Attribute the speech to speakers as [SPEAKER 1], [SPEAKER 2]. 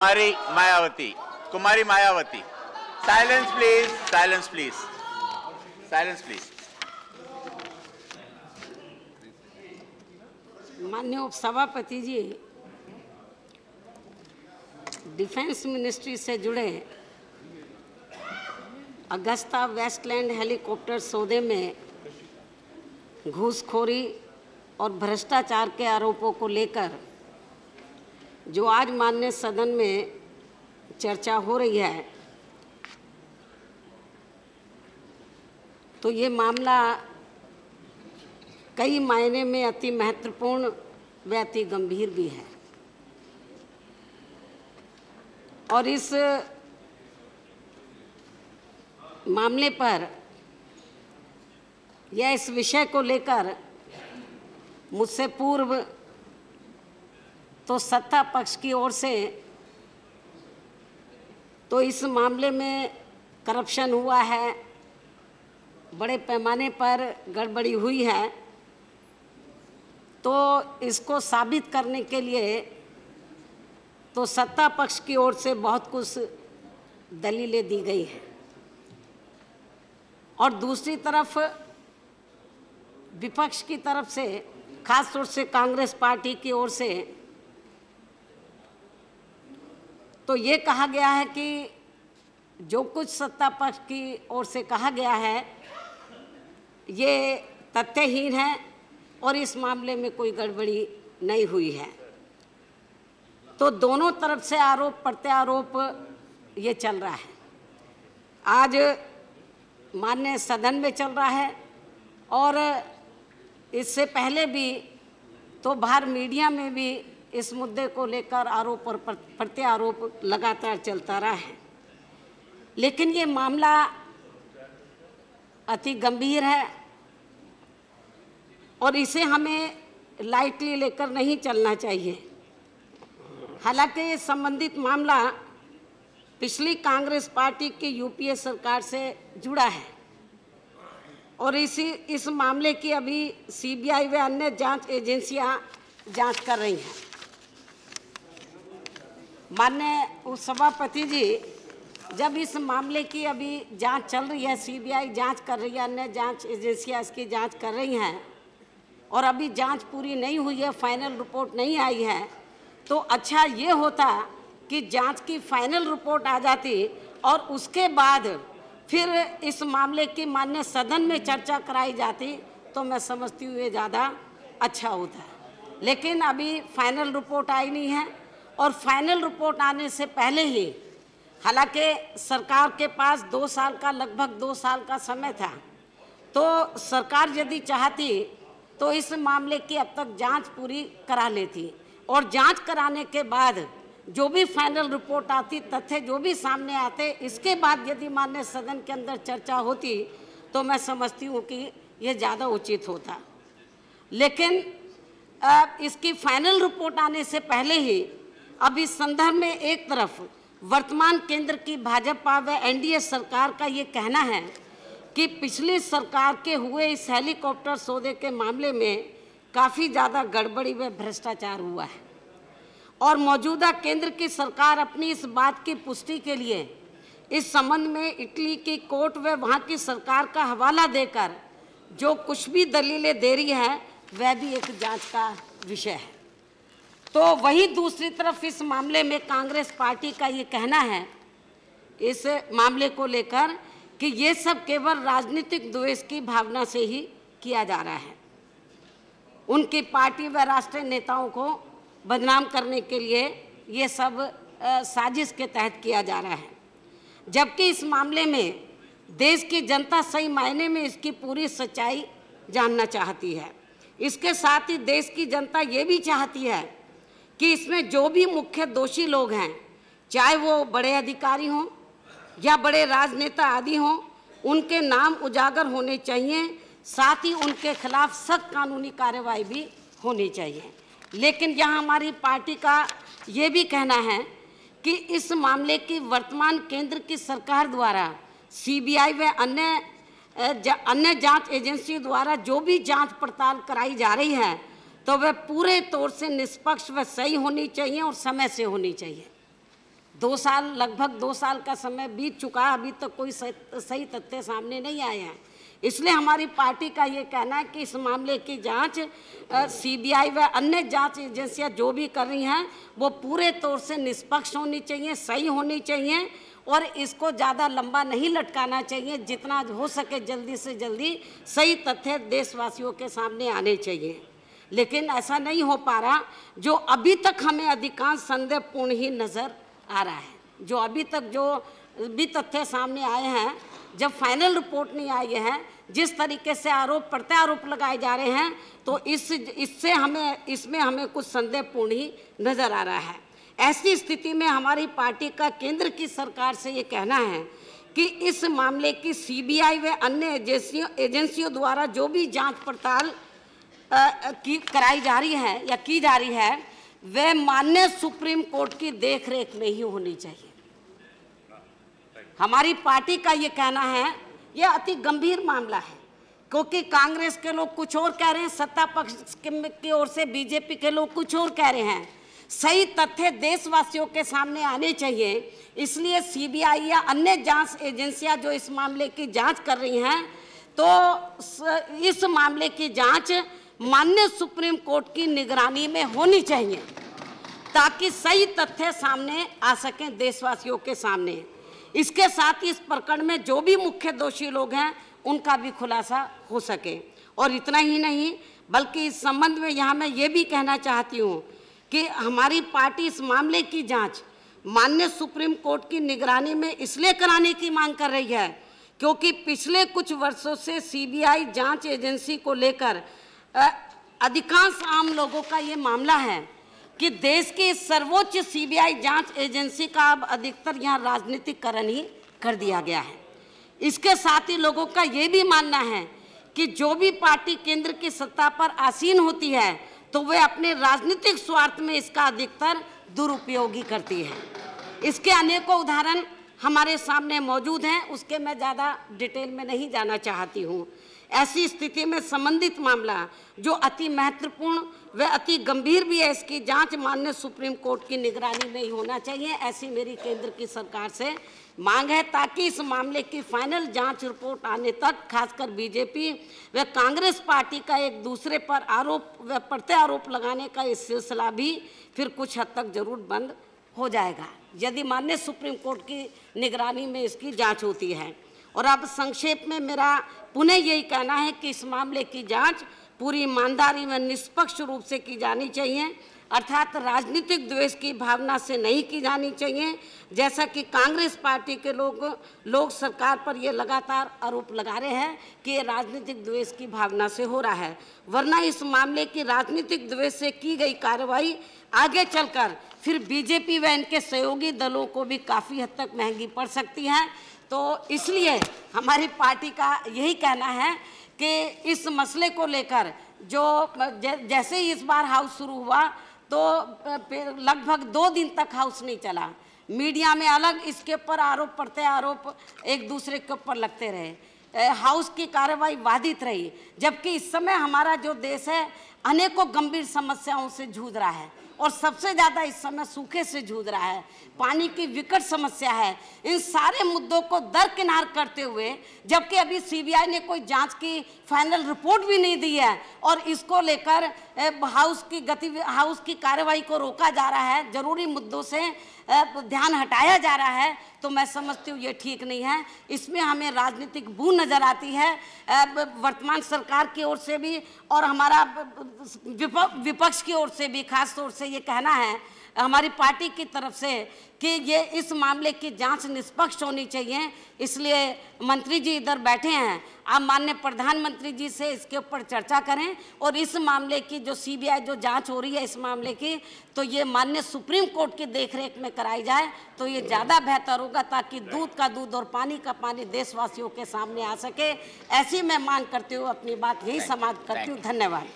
[SPEAKER 1] Kumari Mayawati Kumari Mayawati. Silence please silence please silence please
[SPEAKER 2] माननीय उपसभापति जी defence ministry से जुड़े अगस्ता वेस्टलैंड हेलीकॉप्टर सौदे में घूसखोरी और भ्रष्टाचार के आरोपों को लेकर जो आज माननीय सदन में चर्चा हो रही है तो ये मामला कई मायने में अति महत्वपूर्ण व अति गंभीर भी है। और इस मामले पर या इस विषय को लेकर मुझसे पूर्व तो सत्ता पक्ष की ओर से तो इस मामले में करप्शन हुआ है। बड़े पैमाने पर गड़बड़ी हुई है। तो इसको साबित करने के लिए तो सत्ता पक्ष की ओर से बहुत कुछ दलीलें दी गई हैं। और दूसरी तरफ़ विपक्ष की तरफ़ से खास तौर से कांग्रेस पार्टी की ओर से तो ये कहा गया है कि जो कुछ सत्ता पक्ष की ओर से कहा गया है, ये तथ्यहीन है और इस मामले में कोई गड़बड़ी नहीं हुई है। तो दोनों तरफ़ से आरोप, प्रत्यारोप ये चल रहा है। आज मान्य सदन में चल रहा है और इससे पहले भी तो बाहर मीडिया में भी इस मुद्दे को लेकर आरोप और प्रत्यारोप लगातार चलता रहा है। लेकिन ये मामला अति गंभीर है और इसे हमें लाइटली लेकर नहीं चलना चाहिए। हालाँकि संबंधित मामला पिछली कांग्रेस पार्टी की यूपीए सरकार से जुड़ा है और इसी, इस मामले की अभी सीबीआई व अन्य जाँच एजेंसियाँ जाँच कर रही हैं। माननीय उपसभापति जी, जब इस मामले की अभी जाँच चल रही है, सीबीआई जाँच कर रही है, अन्य जाँच एजेंसियाँ इसकी जाँच कर रही हैं, और अभी जाँच पूरी नहीं हुई है, फाइनल रिपोर्ट नहीं आई है तो अच्छा ये होता कि जाँच की फाइनल रिपोर्ट आ जाती और उसके बाद फिर इस मामले की मान्य सदन में चर्चा कराई जाती तो मैं समझती हूँ ये ज़्यादा अच्छा होता। लेकिन अभी फाइनल रिपोर्ट आई नहीं है और फाइनल रिपोर्ट आने से पहले ही, हालाँकि सरकार के पास दो साल का, लगभग दो साल का समय था तो सरकार यदि चाहती तो इस मामले की अब तक जाँच पूरी करा लेती। और जाँच कराने के बाद जो भी फाइनल रिपोर्ट आती, तथ्य जो भी सामने आते, इसके बाद यदि मान्य सदन के अंदर चर्चा होती तो मैं समझती हूँ कि ये ज़्यादा उचित होता। लेकिन इसकी फाइनल रिपोर्ट आने से पहले ही अब इस संदर्भ में एक तरफ़ वर्तमान केंद्र की भाजपा व एनडीए सरकार का ये कहना है कि पिछली सरकार के हुए इस हेलीकॉप्टर सौदे के मामले में काफ़ी ज़्यादा गड़बड़ी व भ्रष्टाचार हुआ है। और मौजूदा केंद्र की सरकार अपनी इस बात की पुष्टि के लिए इस संबंध में इटली की कोर्ट व वहाँ की सरकार का हवाला देकर जो कुछ भी दलीलें दे रही है, वह भी एक जाँच का विषय है। तो वही दूसरी तरफ़ इस मामले में कांग्रेस पार्टी का ये कहना है, इस मामले को लेकर कि ये सब केवल राजनीतिक द्वेष की भावना से ही किया जा रहा है। उनकी पार्टी व राष्ट्रीय नेताओं को बदनाम करने के लिए ये सब साजिश के तहत किया जा रहा है। जबकि इस मामले में देश की जनता सही मायने में इसकी पूरी सच्चाई जानना चाहती है। इसके साथ ही देश की जनता ये भी चाहती है कि इसमें जो भी मुख्य दोषी लोग हैं चाहे वो बड़े अधिकारी हों या बड़े राजनेता आदि हों उनके नाम उजागर होने चाहिए साथ ही उनके खिलाफ सख्त कानूनी कार्रवाई भी होनी चाहिए। लेकिन यहाँ हमारी पार्टी का ये भी कहना है कि इस मामले की वर्तमान केंद्र की सरकार द्वारा सीबीआई व अन्य जा, अन्य जाँच एजेंसियों द्वारा जो भी जाँच पड़ताल कराई जा रही है तो वह पूरे तौर से निष्पक्ष व सही होनी चाहिए और समय से होनी चाहिए। दो साल, लगभग दो साल का समय बीत चुका है, अभी तक तो कोई सही सही तथ्य सामने नहीं आए हैं। इसलिए हमारी पार्टी का ये कहना है कि इस मामले की जाँच सीबीआई व अन्य जाँच एजेंसियाँ जो भी कर रही हैं, वो पूरे तौर से निष्पक्ष होनी चाहिए, सही होनी चाहिए और इसको ज़्यादा लंबा नहीं लटकाना चाहिए, जितना हो सके जल्दी से जल्दी सही तथ्य देशवासियों के सामने आने चाहिए। लेकिन ऐसा नहीं हो पा रहा जो अभी तक हमें अधिकांश संदेहपूर्ण ही नज़र आ रहा है। जो अभी तक जो भी तथ्य सामने आए हैं, जब फाइनल रिपोर्ट नहीं आई है, जिस तरीके से आरोप, प्रत्यारोप लगाए जा रहे हैं तो इस, इससे हमें, इसमें हमें कुछ संदेहपूर्ण ही नज़र आ रहा है। ऐसी स्थिति में हमारी पार्टी का केंद्र की सरकार से ये कहना है कि इस मामले की सीबीआई व अन्य एजेंसियों एजेंसियों द्वारा जो भी जाँच पड़ताल की, कराई जा रही है या की जा रही है, वह मान्य सुप्रीम कोर्ट की देखरेख में ही होनी चाहिए। हमारी पार्टी का ये कहना है, ये अति गंभीर मामला है, क्योंकि कांग्रेस के लोग कुछ और कह रहे हैं, सत्ता पक्ष की ओर से बीजेपी के लोग कुछ और कह रहे हैं। सही तथ्य देशवासियों के सामने आने चाहिए, इसलिए सीबीआई या अन्य जाँच एजेंसियाँ जो इस मामले की जाँच कर रही हैं तो इस मामले की जाँच मान्य सुप्रीम कोर्ट की निगरानी में होनी चाहिए, ताकि सही तथ्य सामने आ सकें देशवासियों के सामने। इसके साथ ही इस प्रकरण में जो भी मुख्य दोषी लोग हैं, उनका भी खुलासा हो सके। और इतना ही नहीं, बल्कि इस संबंध में यहाँ मैं ये भी कहना चाहती हूँ कि हमारी पार्टी इस मामले की जाँच मान्य सुप्रीम कोर्ट की निगरानी में इसलिए कराने की मांग कर रही है, क्योंकि पिछले कुछ वर्षों से सीबीआई जाँच एजेंसी को लेकर अधिकांश आम लोगों का ये मामला है कि देश की सर्वोच्च सीबीआई जाँच एजेंसी का अब अधिकतर यहाँ राजनीतिकरण ही कर दिया गया है। इसके साथ ही लोगों का ये भी मानना है कि जो भी पार्टी केंद्र की सत्ता पर आसीन होती है तो वे अपने राजनीतिक स्वार्थ में इसका अधिकतर दुरुपयोग करती है। इसके अनेकों उदाहरण हमारे सामने मौजूद हैं, उसके मैं ज़्यादा डिटेल में नहीं जाना चाहती हूँ। ऐसी स्थिति में संबंधित मामला जो अति महत्वपूर्ण व अति गंभीर भी है, इसकी जाँच माननीय सुप्रीम कोर्ट की निगरानी में ही होना चाहिए, ऐसी मेरी केंद्र की सरकार से मांग है ताकि इस मामले की फाइनल जाँच रिपोर्ट आने तक, खासकर बीजेपी व कांग्रेस पार्टी का एक दूसरे पर आरोप व प्रत्यारोप लगाने का इस सिलसिला भी फिर कुछ हद तक ज़रूर बंद हो जाएगा। यदि मान्य सुप्रीम कोर्ट की निगरानी में इसकी जाँच होती है और अब संक्षेप में मेरा पुनः यही कहना है कि इस मामले की जाँच पूरी ईमानदारी में निष्पक्ष रूप से की जानी चाहिए, अर्थात राजनीतिक द्वेष की भावना से नहीं की जानी चाहिए, जैसा कि कांग्रेस पार्टी के लोग लोग सरकार पर ये लगातार आरोप लगा रहे हैं कि ये राजनीतिक द्वेष की भावना से हो रहा है। वरना इस मामले की राजनीतिक द्वेष से की गई कार्रवाई आगे चलकर फिर बीजेपी व इनके सहयोगी दलों को भी काफ़ी हद तक महँगी पड़ सकती है। तो इसलिए हमारी पार्टी का यही कहना है कि इस मसले को लेकर जो जैसे ही इस बार हाउस शुरू हुआ तो लगभग दो दिन तक हाउस नहीं चला। मीडिया में अलग, इसके ऊपर आरोप पड़ते आरोप एक दूसरे के ऊपर लगते रहे। हाउस की कार्रवाई बाधित रही, जबकि इस समय हमारा जो देश है, अनेकों गंभीर समस्याओं से जूझ रहा है। और सबसे ज़्यादा इस समय सूखे से जूझ रहा है। पानी की विकट समस्या है। इन सारे मुद्दों को दरकिनार करते हुए, जबकि अभी सीबीआई ने कोई जाँच की फाइनल रिपोर्ट भी नहीं दी है और इसको लेकर हाउस की गति हाउस की कार्रवाई को रोका जा रहा है। ज़रूरी मुद्दों से ध्यान हटाया जा रहा है। तो मैं समझती हूँ ये ठीक नहीं है। इसमें हमें राजनीतिक बू नज़र आती है। वर्तमान सरकार की ओर से भी और हमारा विपक्ष की ओर से भी, खास तौर से ये कहना है हमारी पार्टी की तरफ़ से कि ये इस मामले की जाँच निष्पक्ष होनी चाहिए। इसलिए मंत्री जी इधर बैठे हैं। आप माननीय प्रधानमंत्री जी से इसके ऊपर चर्चा करें और इस मामले की जो सीबीआई जो जाँच हो रही है इस मामले की तो ये माननीय सुप्रीम कोर्ट की देखरेख में कराई जाए तो ये ज़्यादा बेहतर होगा ताकि दूध का दूध और पानी का पानी देशवासियों के सामने आ सके। ऐसी मैं मांग करती हूँ अपनी बात यही समाप्त करती हूँ। धन्यवाद।